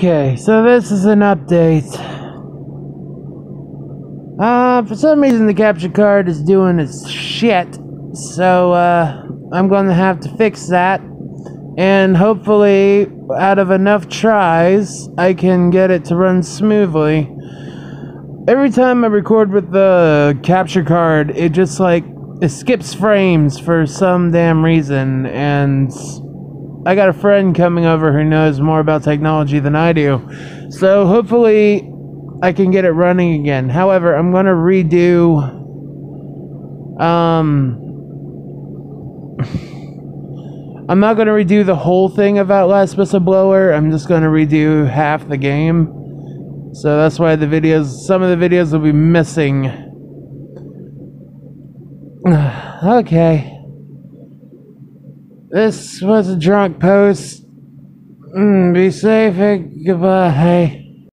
Okay, so this is an update. Uh, for some reason the capture card is doing its shit, so uh, I'm going to have to fix that, and hopefully, out of enough tries, I can get it to run smoothly. Every time I record with the capture card, it just like it skips frames for some damn reason, and I got a friend coming over who knows more about technology than I do. So hopefully I can get it running again. However, I'm going to redo um I'm not going to redo the whole thing of Outlast Whistleblower. I'm just going to redo half the game. So that's why the videos some of the videos will be missing. okay. This was a drunk post. Mm, be safe. and Goodbye.